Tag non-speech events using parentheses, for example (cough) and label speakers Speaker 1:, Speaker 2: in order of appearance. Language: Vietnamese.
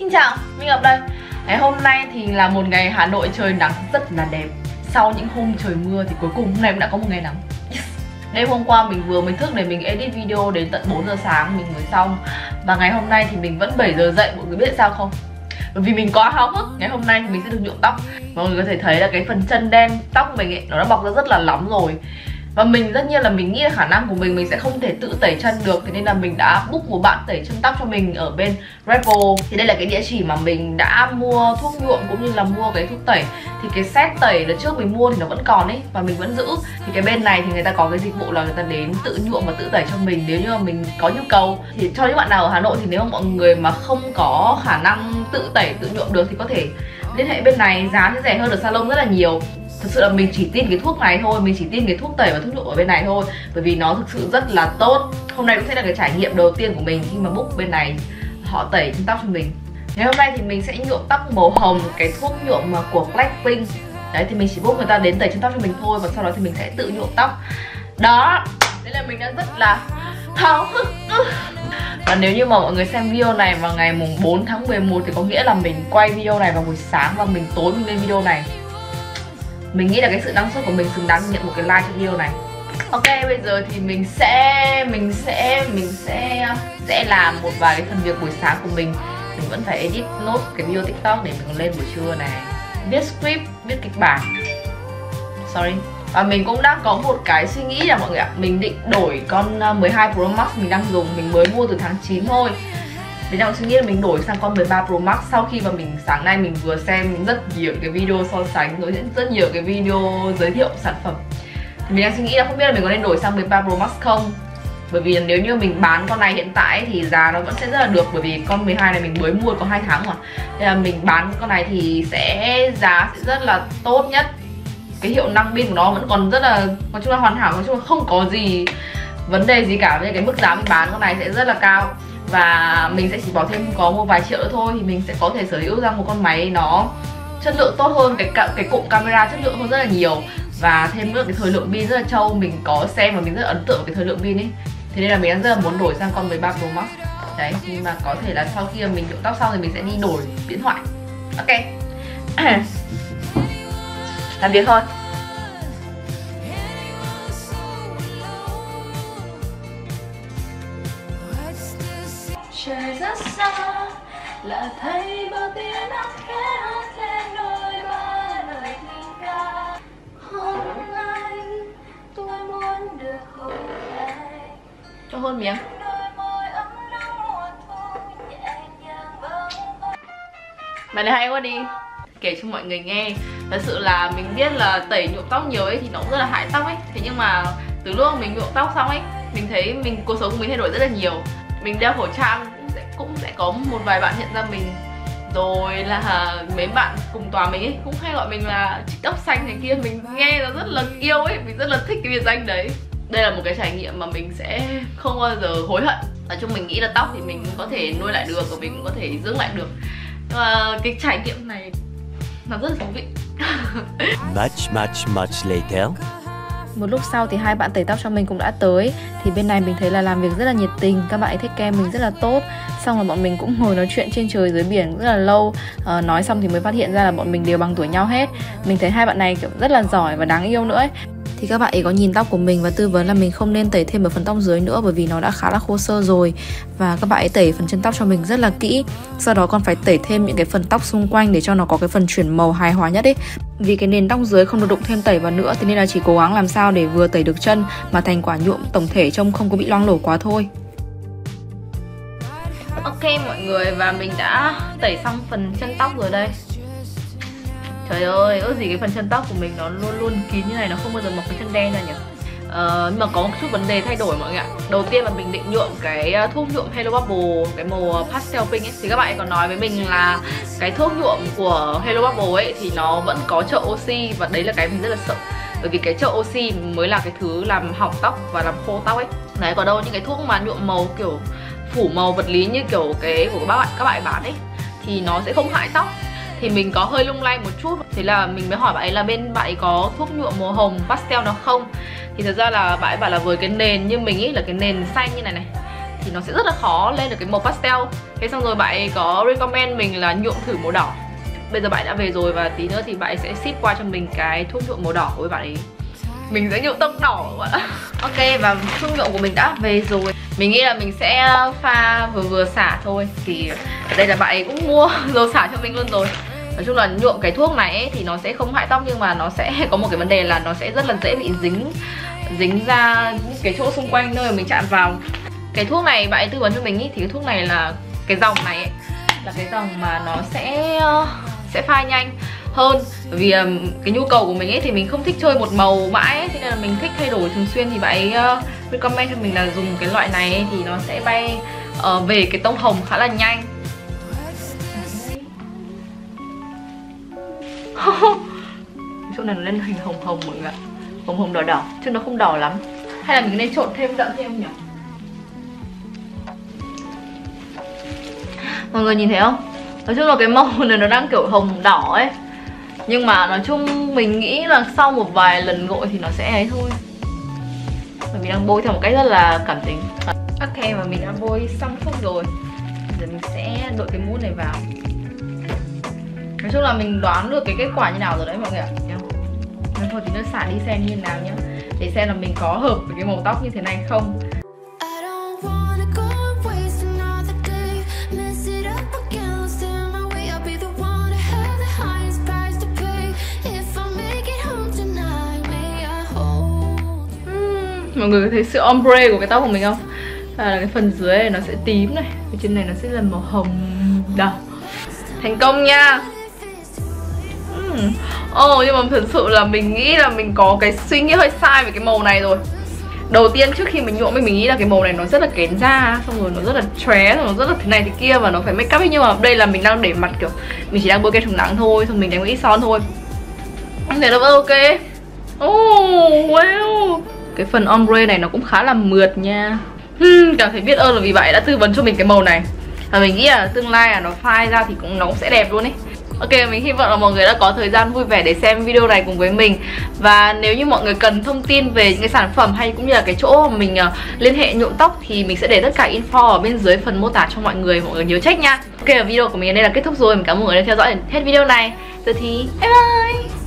Speaker 1: Xin chào, minh Ngọc đây. Ngày hôm nay thì là một ngày Hà Nội trời nắng rất là đẹp. Sau những hôm trời mưa thì cuối cùng hôm nay cũng đã có một ngày nắng. Yes. Đêm hôm qua mình vừa mới thức để mình edit video đến tận 4 giờ sáng mình mới xong. Và ngày hôm nay thì mình vẫn 7 giờ dậy, mọi người biết sao không? Bởi vì mình quá háo hức. Ngày hôm nay thì mình sẽ được nhuộm tóc. Mọi người có thể thấy là cái phần chân đen tóc mình ấy Nó đã bọc ra rất là lắm rồi và mình rất nhiên là mình nghĩ là khả năng của mình mình sẽ không thể tự tẩy chân được, thế nên là mình đã book một bạn tẩy chân tóc cho mình ở bên Revo thì đây là cái địa chỉ mà mình đã mua thuốc nhuộm cũng như là mua cái thuốc tẩy. Thì cái set tẩy là trước mình mua thì nó vẫn còn ấy, và mình vẫn giữ. Thì cái bên này thì người ta có cái dịch vụ là người ta đến tự nhuộm và tự tẩy cho mình nếu như mà mình có nhu cầu. Thì cho những bạn nào ở Hà Nội thì nếu mà mọi người mà không có khả năng tự tẩy, tự nhuộm được thì có thể liên hệ bên này, giá sẽ rẻ hơn ở salon rất là nhiều thực sự là mình chỉ tin cái thuốc này thôi, mình chỉ tin cái thuốc tẩy và thuốc nhuộm ở bên này thôi. Bởi vì nó thực sự rất là tốt. Hôm nay cũng sẽ là cái trải nghiệm đầu tiên của mình khi mà book bên này. Họ tẩy chân tóc cho mình. Ngày hôm nay thì mình sẽ nhuộm tóc màu hồng, cái thuốc nhuộm của Blackpink đấy, thì mình chỉ book người ta đến tẩy chân tóc cho mình thôi, và sau đó thì mình sẽ tự nhuộm tóc. Đó đấy là mình đang rất là háo hức. Và nếu như mà mọi người xem video này vào ngày mùng 4 tháng 11 thì có nghĩa là mình quay video này vào buổi sáng và mình tối mình lên video này mình nghĩ là cái sự năng suất của mình xứng đáng nhận một cái like cho video này. Ok, bây giờ thì mình sẽ mình sẽ mình sẽ sẽ làm một vài cái phần việc buổi sáng của mình. Mình vẫn phải edit nốt cái video tiktok để mình lên buổi trưa này. Viết script, viết kịch bản. Sorry. Và mình cũng đang có một cái suy nghĩ là mọi người ạ. Mình định đổi con ờ, 12 Pro Max mình đang dùng. Mình mới mua từ tháng 9 thôi mình đang suy nghĩ là mình đổi sang con 13 Pro Max sau khi mà mình, sáng nay mình vừa xem rất nhiều cái video so sánh, rồi rất nhiều cái video giới thiệu sản phẩm. Thì mình đang suy nghĩ là không biết là mình có nên đổi sang 13 Pro Max không? Bởi vì nếu như mình bán con này hiện tại thì giá nó vẫn sẽ rất là được, bởi vì con 12 này mình mới mua có hai tháng mà. Nên là mình bán con này thì sẽ giá sẽ rất là tốt nhất. Cái hiệu năng pin của nó vẫn còn rất là, nói chung là hoàn hảo, nói chung là không có gì, vấn đề gì cả. Nên cái mức giá mình bán con này sẽ rất là cao và mình sẽ chỉ bỏ thêm có một vài triệu nữa thôi thì mình sẽ có thể sở hữu ra một con máy nó chất lượng tốt hơn, cái cái cụm camera chất lượng hơn rất là nhiều. Và thêm nữa, cái thời lượng pin rất là trâu, mình có xem và mình rất ấn tượng cái thời lượng pin ấy. Thế nên là mình đang rất là muốn đổi sang con 13 Pro Max. Đấy, nhưng mà có thể là sau khi mình nhuộm tóc xong thì mình sẽ đi đổi điện thoại. Ok. (clears throat) Làm việc thôi. Trời rất xa là thấy bao tiếng nắng khẽ hát lên đôi ba lời tình ca. Hôn anh tôi muốn được hôn anh cho hôn miếng bài này hay quá đi. Kể cho mọi người nghe. Thật sự là mình biết là tẩy nhuộm tóc nhiều ấy thì nó cũng rất là hại tóc ấy. Thế nhưng mà từ lúc mình nhuộm tóc xong ấy mình thấy mình cuộc sống của mình thay đổi rất là nhiều mình đeo khẩu trang cũng sẽ cũng sẽ có một vài bạn nhận ra mình. Rồi là mấy bạn cùng tòa mình ấy cũng hay gọi mình là chị tóc xanh này kia. Mình nghe là rất là yêu ấy mình rất là thích cái biệt danh đấy. Đây là một cái trải nghiệm mà mình sẽ không bao giờ hối hận. Nói chung mình nghĩ là tóc thì mình có thể nuôi lại được và mình cũng có thể dưỡng lại được. Và cái trải nghiệm này nó rất là thú vị. (laughs) Much much much later một lúc sau thì hai bạn tẩy tóc cho mình cũng đã tới. Thì bên này mình thấy là làm việc rất là nhiệt tình các bạn ấy thích kem mình rất là tốt. Xong rồi bọn mình cũng ngồi nói chuyện trên trời dưới biển rất là lâu. À, nói xong thì mới phát hiện ra là bọn mình đều bằng tuổi nhau hết. Mình thấy hai bạn này kiểu rất là giỏi và đáng yêu nữa ấy thì các bạn ấy có nhìn tóc của mình và tư vấn là mình không nên tẩy thêm ở phần tóc dưới nữa bởi vì nó đã khá là khô sơ rồi. Và các bạn ấy tẩy phần chân tóc cho mình rất là kỹ. Sau đó còn phải tẩy thêm những cái phần tóc xung quanh để cho nó có cái phần chuyển màu hài hòa nhất ấy. Vì cái nền tóc dưới không được đụng thêm tẩy vào nữa thì nên là chỉ cố gắng làm sao để vừa tẩy được chân mà thành quả nhuộm tổng thể trông không có bị loang lổ quá thôi. Ok mọi người, và mình đã tẩy xong phần chân tóc rồi đây. Trời ơi, ước gì cái phần chân tóc của mình nó luôn luôn kín như này Nó không bao giờ mọc cái chân đen ra nhỉ? Uh, nhưng mà có một chút vấn đề thay đổi mọi người ạ. Đầu tiên là mình định nhuộm cái ờ, thuốc nhuộm Hello Bubble Cái màu ờ, pastel pink ấy. Thì các bạn còn nói với mình là Cái thuốc nhuộm của Hello Bubble ấy Thì nó vẫn có trợ oxy Và đấy là cái mình rất là sợ. Bởi vì cái trợ oxy mới là cái thứ làm hỏng tóc Và làm khô tóc ấy. Đấy còn đâu những cái thuốc mà nhuộm màu kiểu Phủ màu vật lý như kiểu cái của các bạn các bạn bán ấy Thì nó sẽ không hại tóc thì mình có hơi lung lay một chút. Thế là mình mới hỏi bạn ấy là bên bạn ấy có thuốc nhuộm màu hồng, pastel nó không? Thì thật ra là bạn ấy bảo là với cái nền như mình ý, là cái nền xanh như này này, thì nó sẽ rất là khó lên được cái màu pastel. Thế xong rồi bạn ấy có recommend mình là nhuộm thử màu đỏ. Bây giờ bạn đã về rồi và tí nữa thì bạn ấy sẽ ship qua cho mình cái thuốc nhuộm màu đỏ của bạn ấy. Mình sẽ nhuộm tông đỏ bạn ạ (laughs) ok, và thuốc nhuộm của mình đã về rồi. Mình nghĩ là mình sẽ pha vừa vừa xả thôi, thì ở đây là bạn ấy cũng mua (laughs) rồi xả cho mình luôn rồi nói chung là nhuộm cái thuốc này ấy, thì nó sẽ không hại tóc nhưng mà nó sẽ (laughs) có một cái vấn đề là nó sẽ rất là dễ bị dính dính ra những cái chỗ xung quanh nơi mà mình chạm vào. Cái thuốc này bạn ấy tư vấn cho mình ý, thì cái thuốc này là cái dòng này ấy, là cái dòng mà nó sẽ sẽ phai nhanh hơn. Vì cái nhu cầu của mình ấy thì mình không thích chơi một màu mãi ấy, thế nên là mình thích thay đổi thường xuyên. Thì bạn ấy ờ, recommend cho mình là dùng cái loại này ấy, thì nó sẽ bay uh, về cái tông hồng khá là nhanh. (laughs) chỗ này nó lên hình hồng hồng mọi người ạ. Hồng hồng đỏ đỏ, chứ nó không đỏ lắm. Hay là mình nên trộn thêm đậm thêm nhỉ? Mọi người nhìn thấy không? Nói chung là cái màu (laughs) này nó đang kiểu hồng đỏ ấy. Nhưng mà nói chung mình nghĩ là sau một vài lần gội thì nó sẽ ấy thôi. Bởi mình đang bôi theo một cách rất là cảm tính. Ok mà mình đã bôi xong phút rồi. Giờ mình sẽ đội cái mũ này vào. Nói chung là mình đoán được cái kết quả như nào rồi đấy mọi người ạ. Nên thôi thì nó xả đi xem như nào nhá. Để xem là mình có hợp với cái màu tóc như thế này không. Mọi người có thấy sự ombre của cái tóc của mình không? Là cái phần dưới này nó sẽ tím này cái trên này nó sẽ là màu hồng đỏ. Thành công nha Ồ oh, nhưng mà thật sự là mình nghĩ là mình có cái suy nghĩ hơi sai về cái màu này rồi. Đầu tiên trước khi mình nhuộm mình, mình nghĩ là cái màu này nó rất là kén da Xong rồi nó rất là chóe, nó rất là thế này thế kia và nó phải make up ấy. Nhưng mà đây là mình đang để mặt kiểu Mình chỉ đang bôi kem chống nắng thôi, xong mình đánh một ít son thôi. Thế nó vẫn ok. Oh wow. Cái phần ombre này nó cũng khá là mượt nha. Hmm, Cảm thấy biết ơn là vì vậy đã tư vấn cho mình cái màu này. Và mình nghĩ là tương lai là nó phai ra thì cũng nó cũng sẽ đẹp luôn ấy. Ok, mình hy vọng là mọi người đã có thời gian vui vẻ để xem video này cùng với mình. Và nếu như mọi người cần thông tin về những cái sản phẩm hay cũng như là cái chỗ mà mình uh, liên hệ nhuộm tóc Thì mình sẽ để tất cả info ở bên dưới phần mô tả cho mọi người, mọi người nhớ check nha. Ok, video của mình đến đây là kết thúc rồi, mình cảm ơn mọi người đã theo dõi hết video này. Giờ thì bye bye!